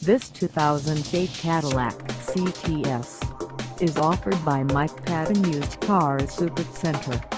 This 2008 Cadillac CTS is offered by Mike Patton Used Cars Center.